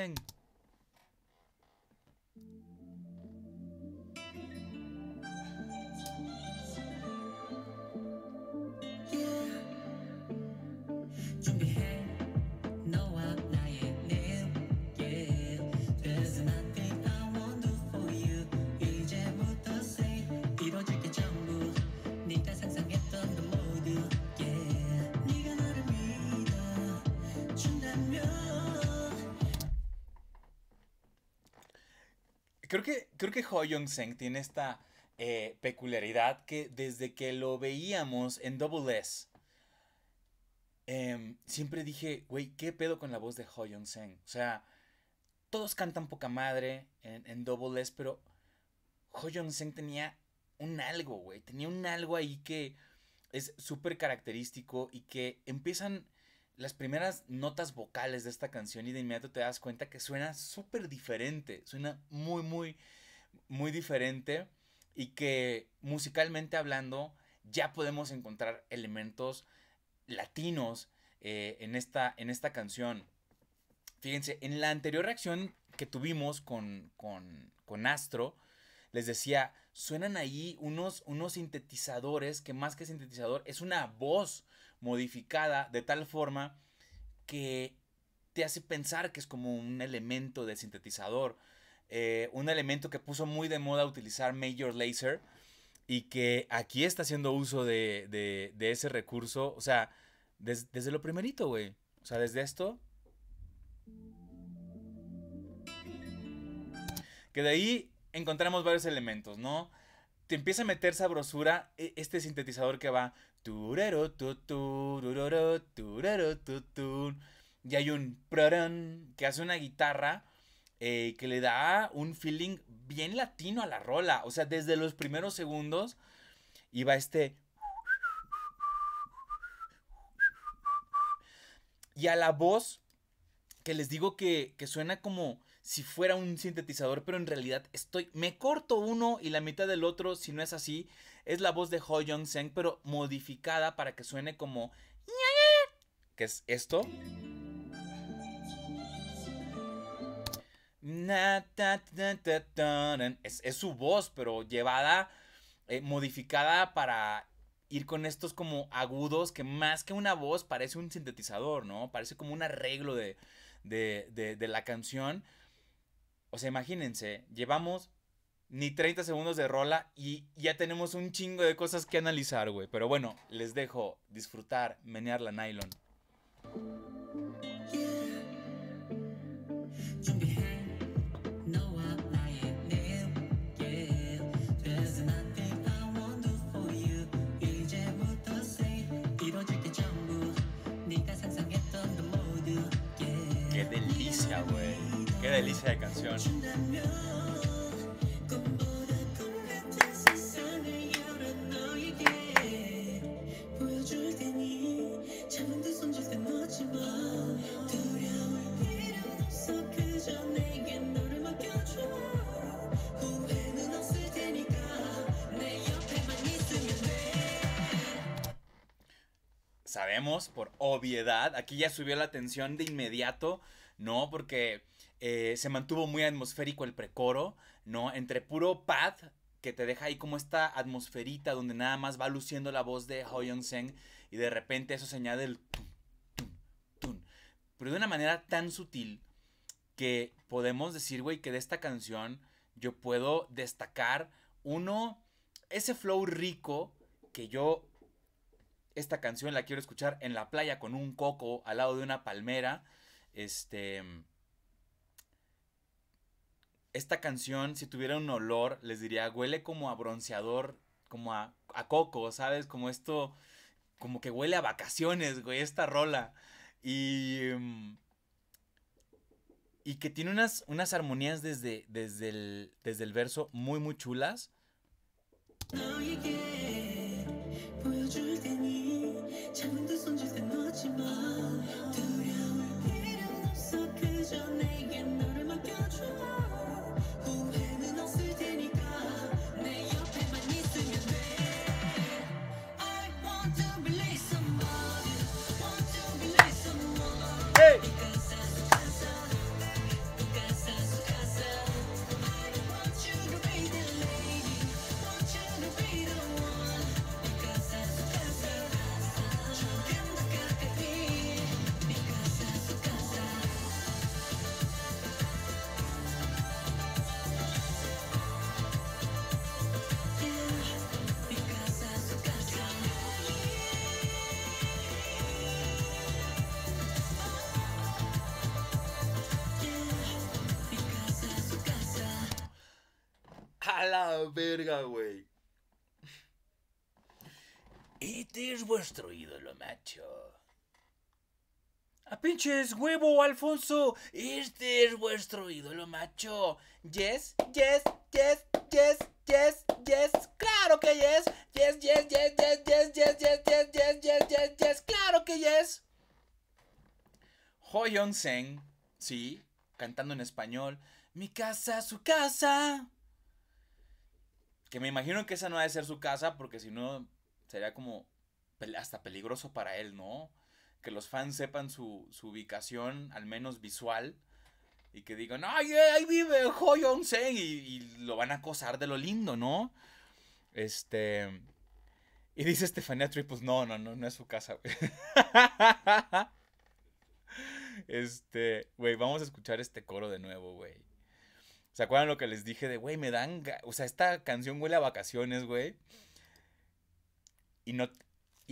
thing. Creo que, creo que Ho Young Seng tiene esta eh, peculiaridad que desde que lo veíamos en Double S, em, siempre dije, güey, ¿qué pedo con la voz de Ho Young Seng? O sea, todos cantan poca madre en, en Double S, pero Ho Young Seng tenía un algo, güey. Tenía un algo ahí que es súper característico y que empiezan las primeras notas vocales de esta canción y de inmediato te das cuenta que suena súper diferente, suena muy, muy, muy diferente y que musicalmente hablando ya podemos encontrar elementos latinos eh, en, esta, en esta canción. Fíjense, en la anterior reacción que tuvimos con, con, con Astro, les decía, suenan ahí unos, unos sintetizadores que más que sintetizador es una voz modificada de tal forma que te hace pensar que es como un elemento de sintetizador. Eh, un elemento que puso muy de moda utilizar Major Laser y que aquí está haciendo uso de, ese recurso. O sea, desde lo primerito, güey. O sea, desde esto. Que de ahí encontramos varios elementos, ¿no? Te empieza a meter sabrosura e, este sintetizador que va y hay un que hace una guitarra eh, que le da un feeling bien latino a la rola. O sea, desde los primeros segundos iba este. Y a la voz, que les digo que, que suena como si fuera un sintetizador, pero en realidad estoy. Me corto uno y la mitad del otro, si no es así es la voz de Ho Young Seng, pero modificada para que suene como. ¿Qué es esto? Es, es su voz, pero llevada, eh, modificada para ir con estos como agudos que más que una voz parece un sintetizador, ¿no? Parece como un arreglo de, de, de la canción. O sea, imagínense, llevamos ni 30 segundos de rola y ya tenemos un chingo de cosas que analizar, güey. Pero bueno, les dejo disfrutar, menear la nylon. Delicia de canción. sabemos por obviedad, aquí ya subió la tensión de inmediato, ¿no? Porque eh, se mantuvo muy atmosférico el precoro, ¿no? Entre puro pad, que te deja ahí como esta atmosferita donde nada más va luciendo la voz de Ho Young Seng y de repente eso se añade el pero de una manera tan sutil que podemos decir, güey, que de esta canción yo puedo destacar uno, ese flow rico que yo esta canción la quiero escuchar en la playa con un coco al lado de una palmera. Este esta canción, si tuviera un olor, les diría, huele como a bronceador, como a, a coco, ¿sabes? Como esto, como que huele a vacaciones, güey, esta rola. Y... Mm, y que tiene unas, unas armonías desde, desde, el, desde el verso muy, muy chulas. Verga, güey. Este es vuestro ídolo, macho. A pinches huevo, Alfonso. Este es vuestro ídolo, macho. Yes, yes, yes, yes, yes, yes. Claro que yes. Yes, yes, yes, yes, yes, yes, yes, yes, yes, yes, yes, yes. Claro que yes. Hoyon Seng, sí, cantando en español. Mi casa, su casa. Que me imagino que esa no ha de ser su casa porque si no sería como hasta peligroso para él, ¿no? Que los fans sepan su, ubicación, al menos visual, y que digan, ¡ay, ahí vive Hoyon Seng! Y, y lo van a acosar de lo lindo, ¿no? Este. Y dice Estefanía Tree, pues no, no, no, no es su casa, güey. Este, güey, vamos a escuchar este coro de nuevo, güey. ¿Se acuerdan lo que les dije de, güey, me dan... O sea, esta canción huele a vacaciones, güey. Y no...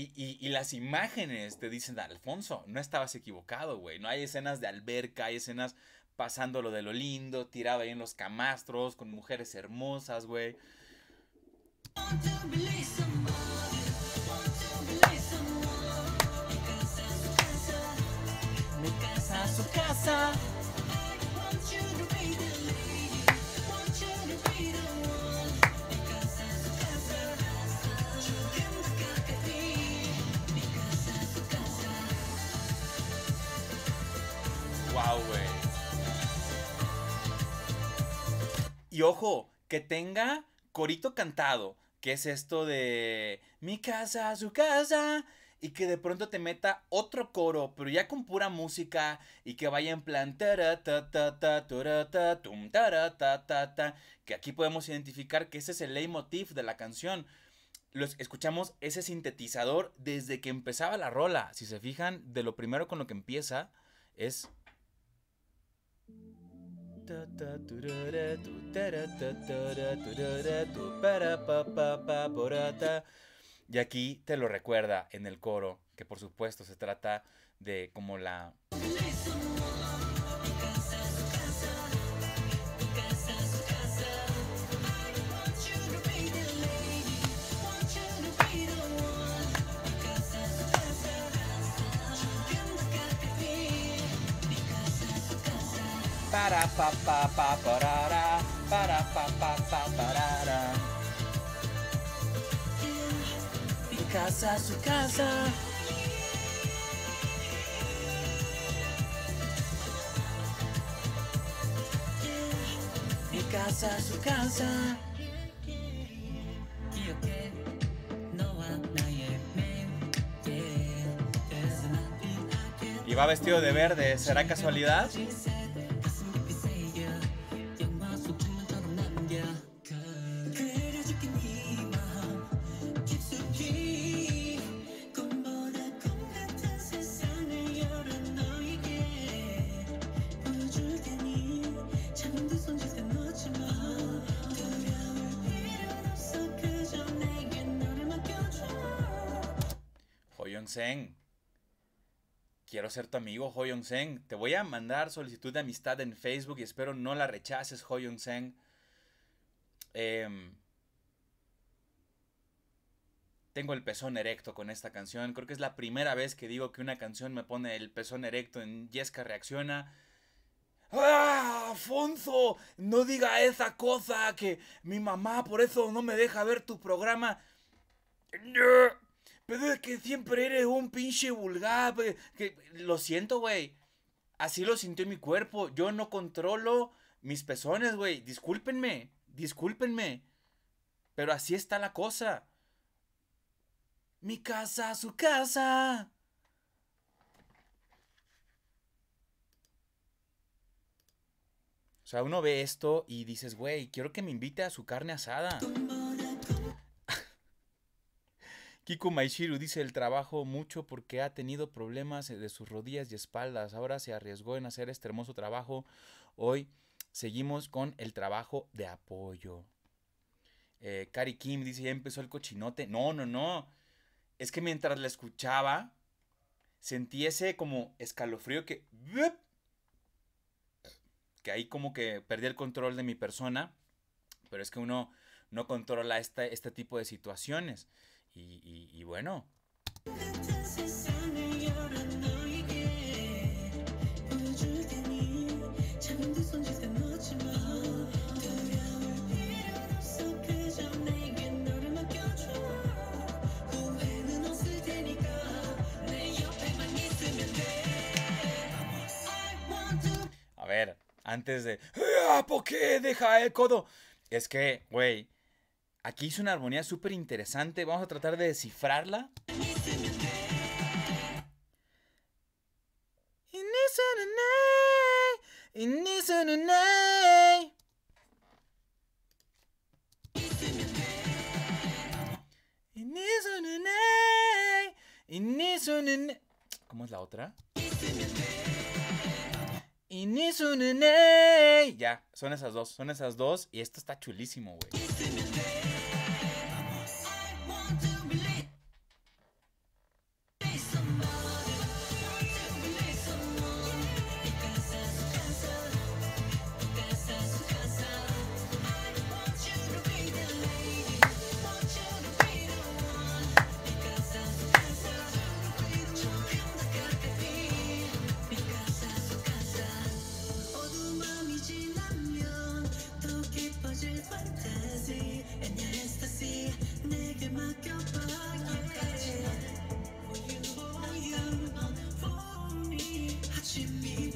Y, las imágenes te dicen, Alfonso, no estabas equivocado, güey. No hay escenas de alberca, hay escenas pasando lo de lo lindo, tirado ahí en los camastros, con mujeres hermosas, güey. Mi casa, su casa. Y ojo, que tenga corito cantado, que es esto de mi casa, su casa, y que de pronto te meta otro coro, pero ya con pura música y que vaya en plan que aquí podemos identificar que ese es el leitmotiv de la canción. Los escuchamos ese sintetizador desde que empezaba la rola. Si se fijan, de lo primero con lo que empieza es y aquí te lo recuerda en el coro, que por supuesto se trata de como la... Para pa pa pa parara, para pa pa pa parara. Mi casa, su casa. Mi casa, su casa. Y va vestido de verde, ¿será casualidad? Quiero ser tu amigo, Hoyong Seng. Te voy a mandar solicitud de amistad en Facebook y espero no la rechaces, Hoyong Seng. Em, tengo el pezón erecto con esta canción. Creo que es la primera vez que digo que una canción me pone el pezón erecto en Yesca Reacciona. ¡Ah, Afonso! No diga esa cosa que mi mamá por eso no me deja ver tu programa. Pero es que siempre eres un pinche vulgar. Que, lo siento, güey. Así lo sintió mi cuerpo. Yo no controlo mis pezones, güey. Discúlpenme. Discúlpenme. Pero así está la cosa. Mi casa, su casa. O sea, uno ve esto y dices, güey, quiero que me invite a su carne asada. Kiko Maishiru dice el trabajo mucho porque ha tenido problemas de sus rodillas y espaldas. Ahora se arriesgó en hacer este hermoso trabajo. Hoy seguimos con el trabajo de apoyo. Eh, Kari Kim dice, ya empezó el cochinote. No, no, no. Es que mientras la escuchaba, sentí ese como escalofrío que... Que ahí como que perdí el control de mi persona. Pero es que uno no controla este tipo de situaciones. Y, y, y bueno. A ver, antes de. ¡Ah, ¿Por qué? Deja el codo. Es que, güey, aquí hizo una armonía súper interesante. Vamos a tratar de descifrarla. ¿Cómo es la otra? Ya, son esas dos, son esas dos. Y esto está chulísimo, güey.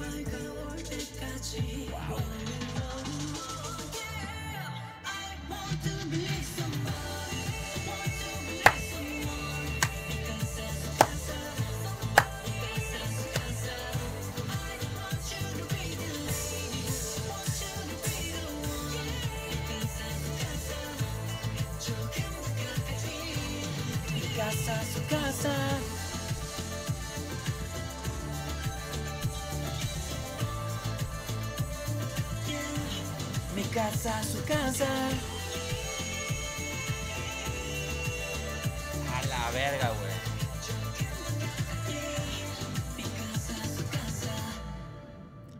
맑아올 때까지. Casa, su casa. A la verga, güey.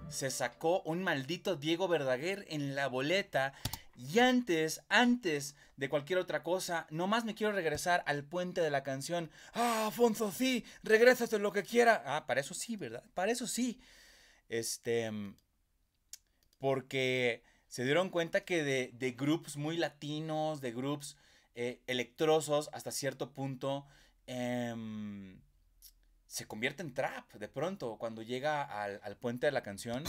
Se sacó un maldito Diego Verdaguer en la boleta y antes, antes de cualquier otra cosa, nomás me quiero regresar al puente de la canción. Ah, Afonso, sí, regrésate lo que quiera. Ah, para eso sí, ¿verdad? Para eso sí. Este. Porque se dieron cuenta que de, de grupos muy latinos, de grupos eh, electrosos hasta cierto punto, em, se convierte en trap de pronto cuando llega al, al puente de la canción.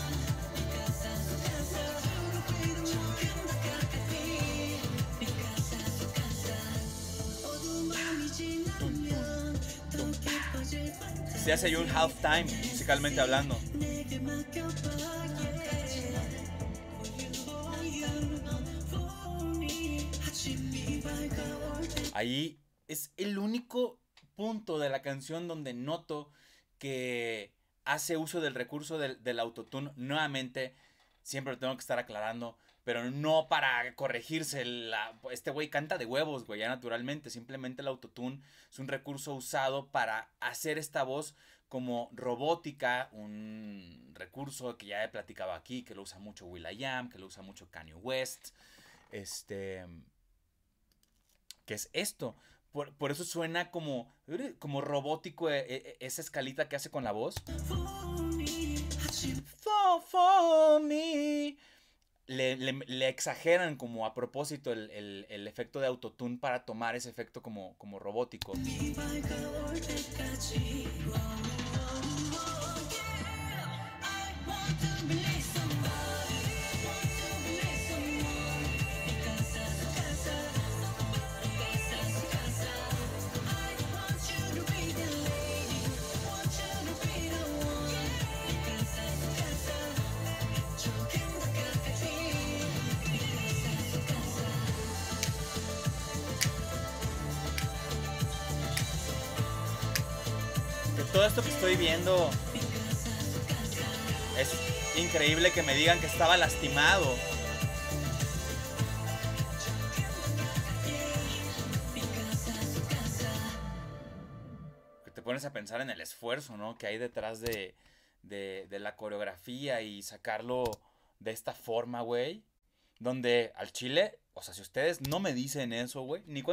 Se hace ahí un halftime, musicalmente hablando. Ahí es el único punto de la canción donde noto que hace uso del recurso del, del autotune. Nuevamente, siempre lo tengo que estar aclarando pero no para corregirse. Este güey canta de huevos, güey, ya naturalmente. Simplemente el autotune es un recurso usado para hacer esta voz como robótica, un recurso que ya he platicado aquí, que lo usa mucho Will.i.am, que lo usa mucho Kanye West. Este. ¿Qué es esto? Por, eso suena como, como robótico e, e, esa escalita que hace con la voz. Me le, exageran como a propósito el, efecto de autotune para tomar ese efecto como, como robótico. Todo esto que estoy viendo es increíble que me digan que estaba lastimado. Que te pones a pensar en el esfuerzo, ¿no? Que hay detrás de, de, la coreografía y sacarlo de esta forma, güey. Donde al chile, o sea, si ustedes no me dicen eso, güey, ni cuenta